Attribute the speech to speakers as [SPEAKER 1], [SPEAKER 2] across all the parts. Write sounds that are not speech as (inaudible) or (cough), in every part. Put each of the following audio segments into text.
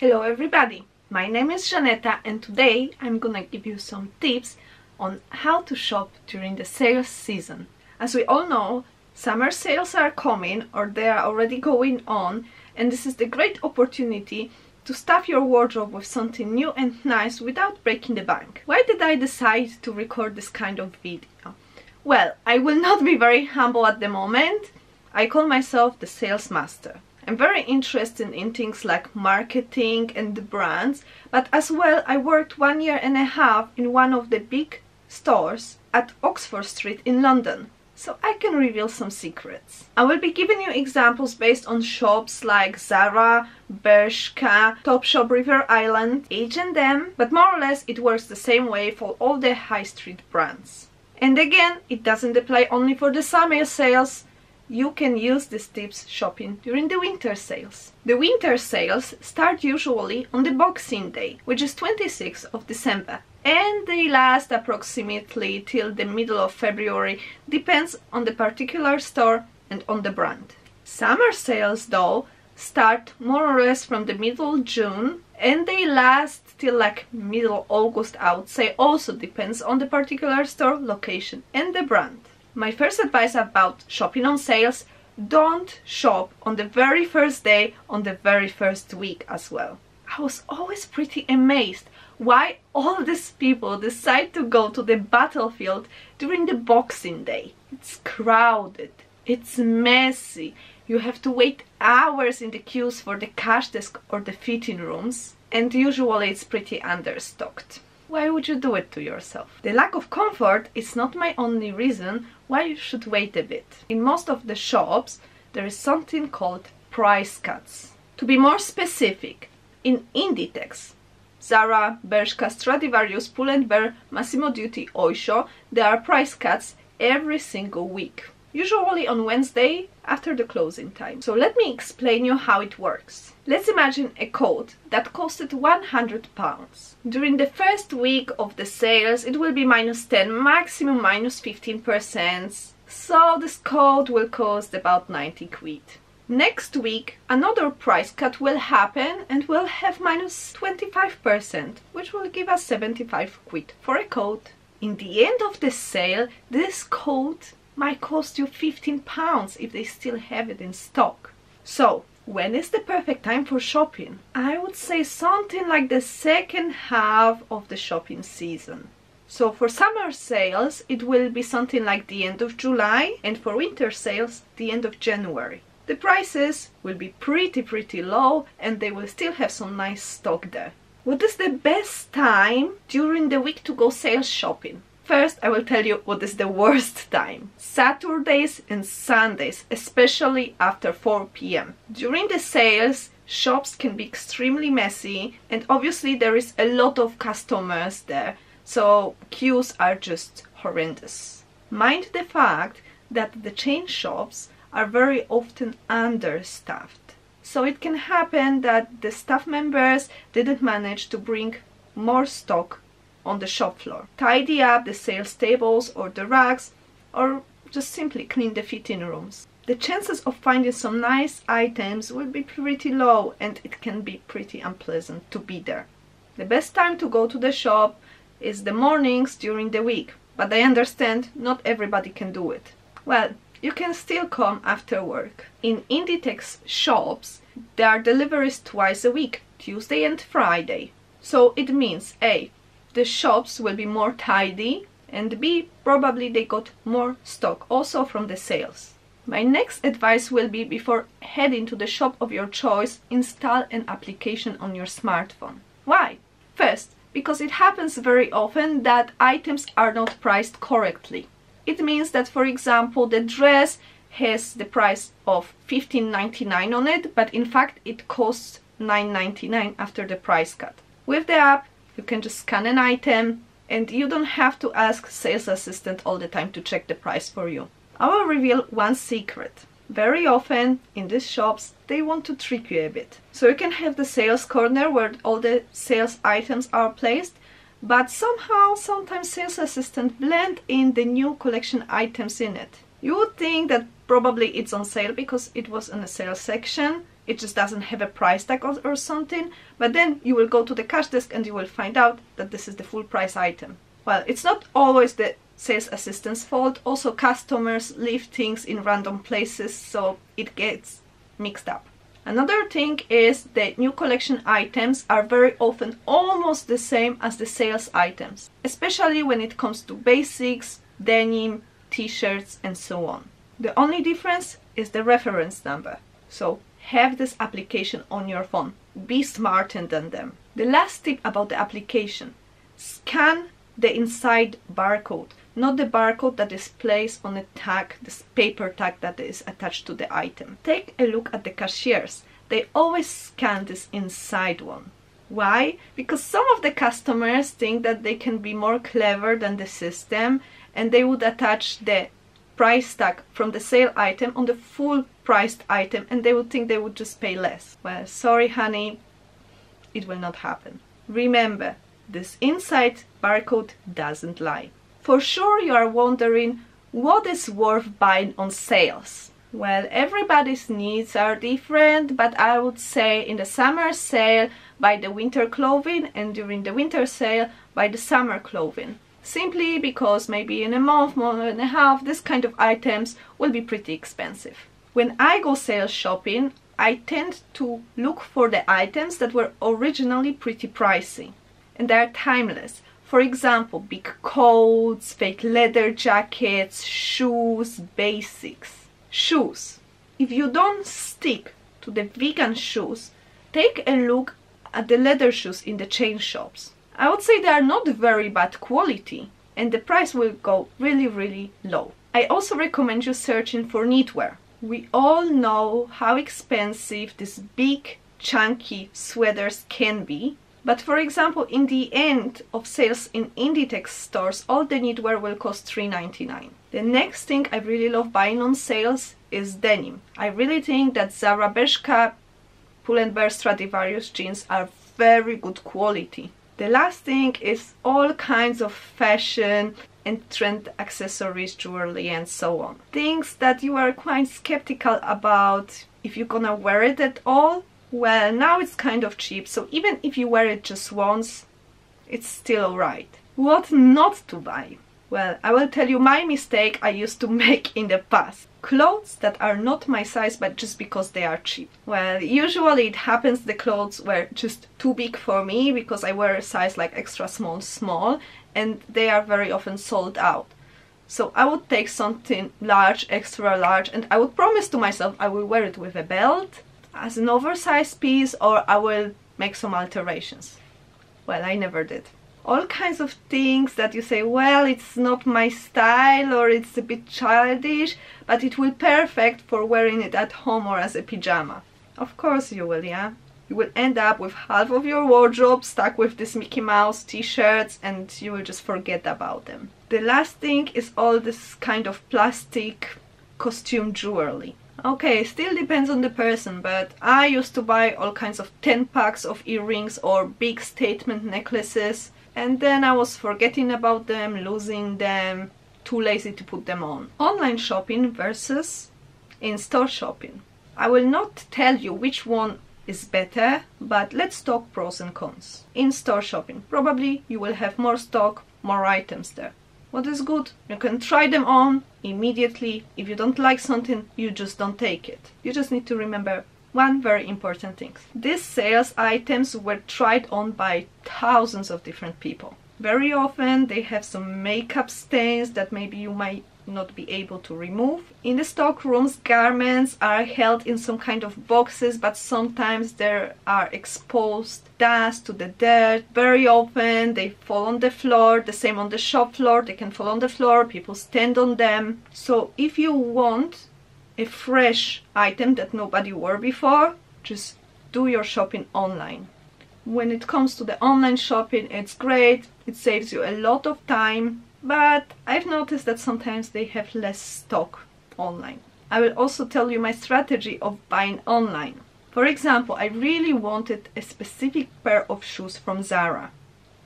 [SPEAKER 1] Hello everybody, my name is Żaneta and today I'm gonna give you some tips on how to shop during the sales season. As we all know, summer sales are coming or they are already going on and this is the great opportunity to stuff your wardrobe with something new and nice without breaking the bank. Why did I decide to record this kind of video? Well, I will not be very humble at the moment. I call myself the sales master. I'm very interested in things like marketing and the brands, but as well I worked one year and a half in one of the big stores at Oxford Street in London. So I can reveal some secrets. I will be giving you examples based on shops like Zara, Bershka, Topshop River Island, H&M, but more or less it works the same way for all the high street brands. And again, it doesn't apply only for the summer sales, you can use these tips shopping during the winter sales. The winter sales start usually on the Boxing Day, which is 26th of December, and they last approximately till the middle of February, depends on the particular store and on the brand. Summer sales though start more or less from the middle June and they last till like middle August I would say also depends on the particular store location and the brand. My first advice about shopping on sales, don't shop on the very first day, on the very first week as well. I was always pretty amazed why all these people decide to go to the battlefield during the Boxing Day. It's crowded, it's messy, you have to wait hours in the queues for the cash desk or the fitting rooms, and usually it's pretty understocked. Why would you do it to yourself? The lack of comfort is not my only reason why you should wait a bit. In most of the shops there is something called price cuts. To be more specific, in Inditex, Zara, Bershka, Stradivarius, Pull&Bear, Massimo Dutti, Oysho, there are price cuts every single week usually on Wednesday after the closing time. So let me explain you how it works. Let's imagine a coat that costed 100 pounds. During the first week of the sales it will be minus 10, maximum minus 15%. So this coat will cost about 90 quid. Next week another price cut will happen and we'll have minus 25% which will give us 75 quid for a coat. In the end of the sale this coat might cost you 15 pounds if they still have it in stock. So, when is the perfect time for shopping? I would say something like the second half of the shopping season. So for summer sales, it will be something like the end of July and for winter sales, the end of January. The prices will be pretty pretty low and they will still have some nice stock there. What is the best time during the week to go sales shopping? First, I will tell you what is the worst time. Saturdays and Sundays, especially after 4 p.m. During the sales, shops can be extremely messy and obviously there is a lot of customers there, so queues are just horrendous. Mind the fact that the chain shops are very often understaffed. So it can happen that the staff members didn't manage to bring more stock on the shop floor. Tidy up the sales tables or the racks or just simply clean the fitting rooms. The chances of finding some nice items will be pretty low and it can be pretty unpleasant to be there. The best time to go to the shop is the mornings during the week, but I understand not everybody can do it. Well, you can still come after work. In Inditex shops, there are deliveries twice a week, Tuesday and Friday. So it means A, the shops will be more tidy and B, probably they got more stock also from the sales. My next advice will be before heading to the shop of your choice, install an application on your smartphone. Why? First, because it happens very often that items are not priced correctly. It means that, for example, the dress has the price of 15.99 on it, but in fact it costs 9.99 after the price cut. With the app, you can just scan an item and you don't have to ask sales assistant all the time to check the price for you. I will reveal one secret. Very often in these shops they want to trick you a bit. So you can have the sales corner where all the sales items are placed but somehow sometimes sales assistant blend in the new collection items in it. You would think that probably it's on sale because it was in the sales section it just doesn't have a price tag or, or something, but then you will go to the cash desk and you will find out that this is the full price item. Well, it's not always the sales assistant's fault, also customers leave things in random places so it gets mixed up. Another thing is that new collection items are very often almost the same as the sales items, especially when it comes to basics, denim, t-shirts and so on. The only difference is the reference number. So have this application on your phone. Be smarter than them. The last tip about the application. Scan the inside barcode, not the barcode that is placed on a tag, this paper tag that is attached to the item. Take a look at the cashiers. They always scan this inside one. Why? Because some of the customers think that they can be more clever than the system and they would attach the price tag from the sale item on the full priced item and they would think they would just pay less. Well, sorry honey, it will not happen. Remember, this inside barcode doesn't lie. For sure you are wondering what is worth buying on sales. Well, everybody's needs are different, but I would say in the summer sale buy the winter clothing and during the winter sale buy the summer clothing. Simply because maybe in a month, month and a half, this kind of items will be pretty expensive. When I go sales shopping, I tend to look for the items that were originally pretty pricey and they are timeless. For example, big coats, fake leather jackets, shoes, basics shoes. If you don't stick to the vegan shoes, take a look at the leather shoes in the chain shops. I would say they are not very bad quality and the price will go really really low. I also recommend you searching for knitwear. We all know how expensive these big chunky sweaters can be but for example, in the end of sales in Inditex stores, all the knitwear will cost $3.99. The next thing I really love buying on sales is denim. I really think that Zara Bershka Pull&Bear Stradivarius jeans are very good quality. The last thing is all kinds of fashion and trend accessories, jewelry and so on. Things that you are quite skeptical about if you're gonna wear it at all well, now it's kind of cheap, so even if you wear it just once, it's still alright. What not to buy? Well, I will tell you my mistake I used to (laughs) make in the past. Clothes that are not my size but just because they are cheap. Well, usually it happens the clothes were just too big for me because I wear a size like extra small small and they are very often sold out. So I would take something large, extra large and I would promise to myself I will wear it with a belt as an oversized piece or I will make some alterations. Well, I never did. All kinds of things that you say, well, it's not my style or it's a bit childish, but it will perfect for wearing it at home or as a pyjama. Of course you will, yeah? You will end up with half of your wardrobe stuck with these Mickey Mouse t-shirts and you will just forget about them. The last thing is all this kind of plastic costume jewelry. Okay, still depends on the person, but I used to buy all kinds of 10 packs of earrings or big statement necklaces and then I was forgetting about them, losing them, too lazy to put them on. Online shopping versus in-store shopping. I will not tell you which one is better, but let's talk pros and cons. In-store shopping. Probably you will have more stock, more items there what is good. You can try them on immediately. If you don't like something, you just don't take it. You just need to remember one very important thing. These sales items were tried on by thousands of different people. Very often they have some makeup stains that maybe you might not be able to remove. In the stock rooms, garments are held in some kind of boxes, but sometimes there are exposed dust to the dirt. Very often they fall on the floor, the same on the shop floor, they can fall on the floor, people stand on them. So if you want a fresh item that nobody wore before, just do your shopping online. When it comes to the online shopping, it's great, it saves you a lot of time, but I've noticed that sometimes they have less stock online. I will also tell you my strategy of buying online. For example, I really wanted a specific pair of shoes from Zara.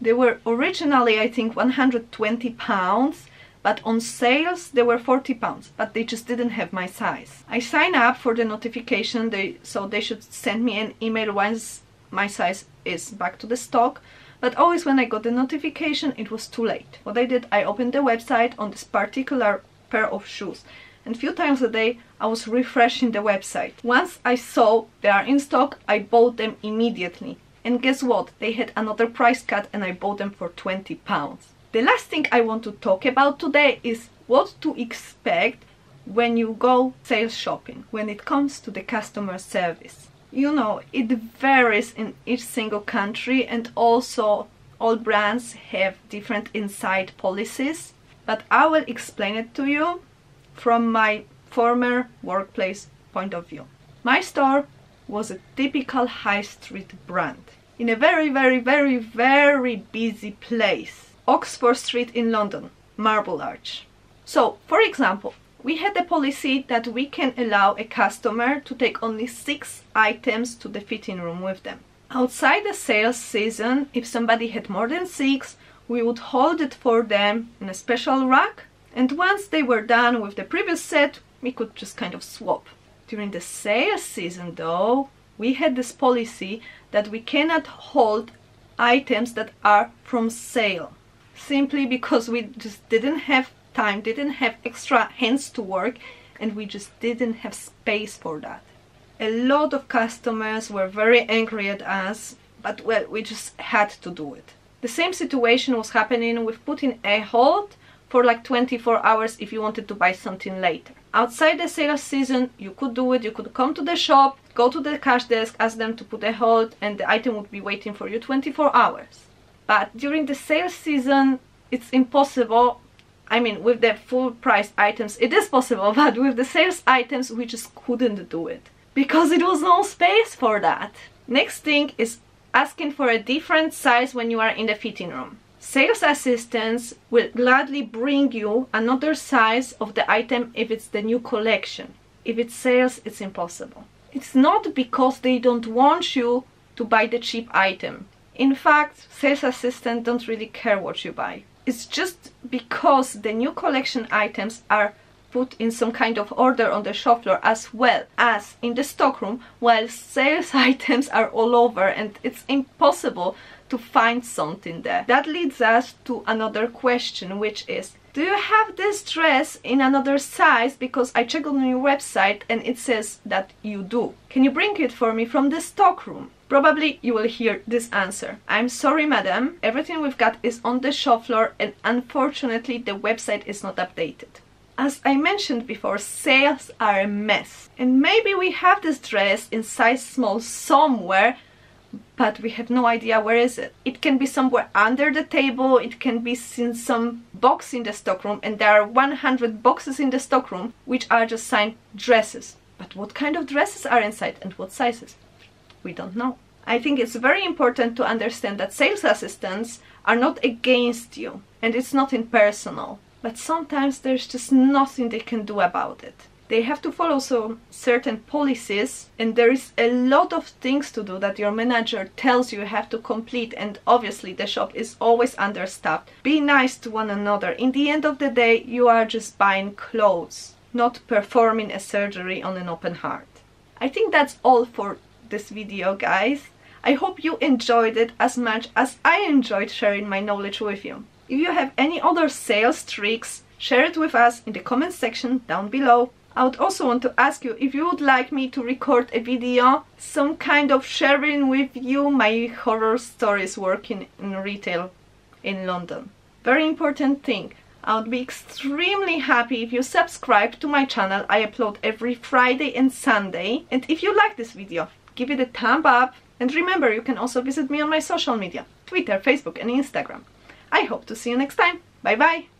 [SPEAKER 1] They were originally, I think, 120 pounds, but on sales they were 40 pounds but they just didn't have my size i signed up for the notification they so they should send me an email once my size is back to the stock but always when i got the notification it was too late what i did i opened the website on this particular pair of shoes and few times a day I was refreshing the website. Once I saw they are in stock, I bought them immediately. And guess what? They had another price cut and I bought them for 20 pounds. The last thing I want to talk about today is what to expect when you go sales shopping when it comes to the customer service. You know, it varies in each single country and also all brands have different inside policies, but I will explain it to you from my former workplace point of view. My store was a typical high street brand in a very, very, very, very busy place. Oxford Street in London, Marble Arch. So, for example, we had a policy that we can allow a customer to take only six items to the fitting room with them. Outside the sales season, if somebody had more than six, we would hold it for them in a special rack and once they were done with the previous set, we could just kind of swap. During the sales season though, we had this policy that we cannot hold items that are from sale simply because we just didn't have time, didn't have extra hands to work and we just didn't have space for that. A lot of customers were very angry at us, but well, we just had to do it. The same situation was happening with putting a hold for like 24 hours if you wanted to buy something later. Outside the sales season, you could do it, you could come to the shop, go to the cash desk, ask them to put a hold and the item would be waiting for you 24 hours. But during the sales season, it's impossible. I mean, with the full price items, it is possible, (laughs) but with the sales items, we just couldn't do it because it was no space for that. Next thing is asking for a different size when you are in the fitting room. Sales assistants will gladly bring you another size of the item if it's the new collection. If it's sales, it's impossible. It's not because they don't want you to buy the cheap item. In fact, sales assistants don't really care what you buy. It's just because the new collection items are put in some kind of order on the shop floor as well as in the stockroom while sales (laughs) items are all over and it's impossible to find something there. That leads us to another question which is do you have this dress in another size because I checked on your website and it says that you do. Can you bring it for me from the stockroom? Probably you will hear this answer. I'm sorry madam, everything we've got is on the shop floor and unfortunately the website is not updated. As I mentioned before, sales are a mess. And maybe we have this dress in size small somewhere, but we have no idea where is it. It can be somewhere under the table, it can be in some box in the stockroom, and there are 100 boxes in the stockroom which are just signed dresses. But what kind of dresses are inside and what sizes? We don't know. I think it's very important to understand that sales assistants are not against you and it's not impersonal. But sometimes there's just nothing they can do about it. They have to follow some certain policies and there is a lot of things to do that your manager tells you have to complete and obviously the shop is always understaffed. Be nice to one another. In the end of the day you are just buying clothes, not performing a surgery on an open heart. I think that's all for this video guys. I hope you enjoyed it as much as I enjoyed sharing my knowledge with you. If you have any other sales tricks, share it with us in the comment section down below. I would also want to ask you if you would like me to record a video, some kind of sharing with you my horror stories working in retail in London. Very important thing. I would be extremely happy if you subscribe to my channel. I upload every Friday and Sunday. And if you like this video, give it a thumb up and remember you can also visit me on my social media, Twitter, Facebook and Instagram. I hope to see you next time. Bye bye!